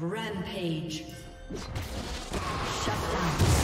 Rampage. Shut down.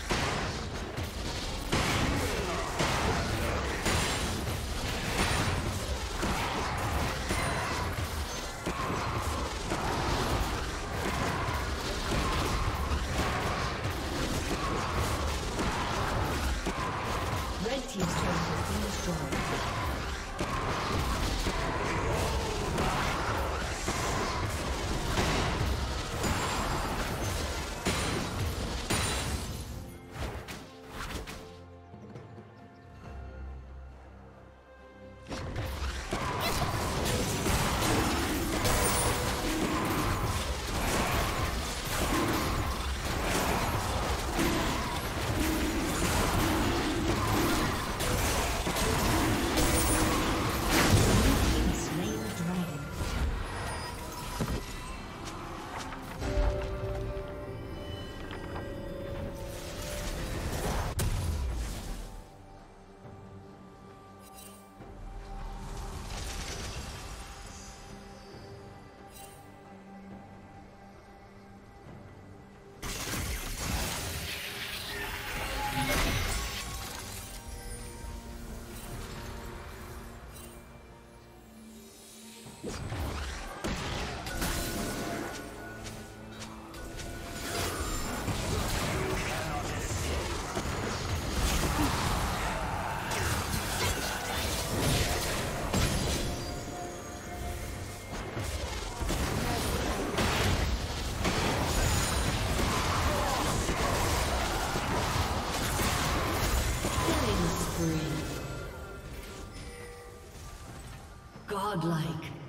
Godlike.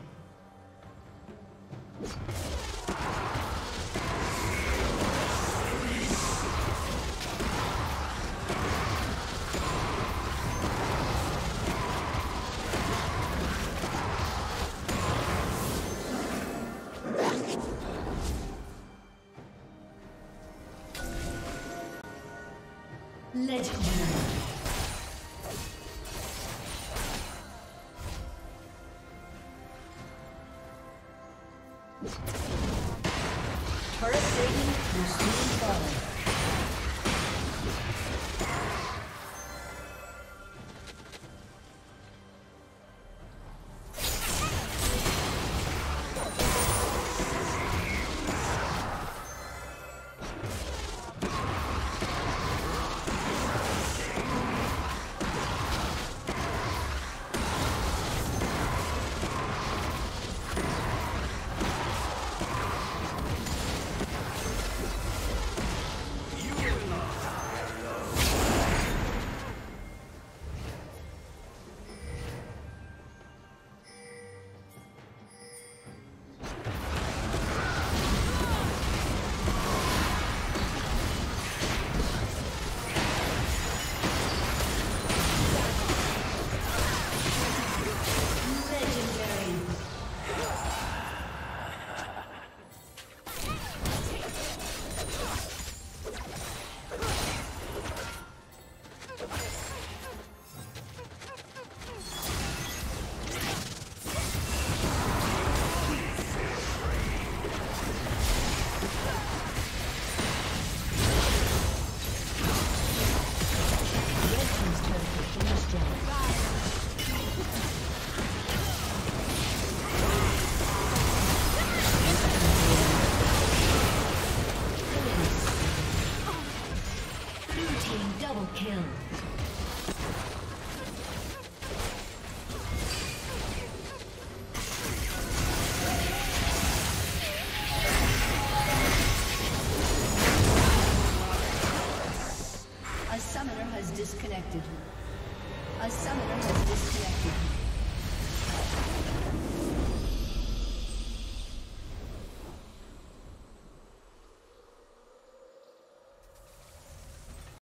Legendary.